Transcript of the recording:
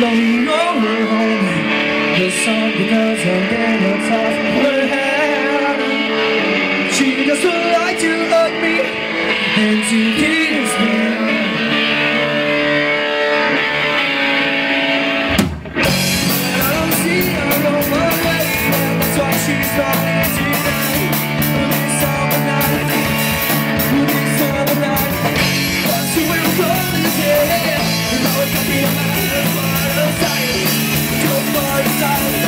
lonely roller home. The sun becomes a little tough her She doesn't like to hug me And to side,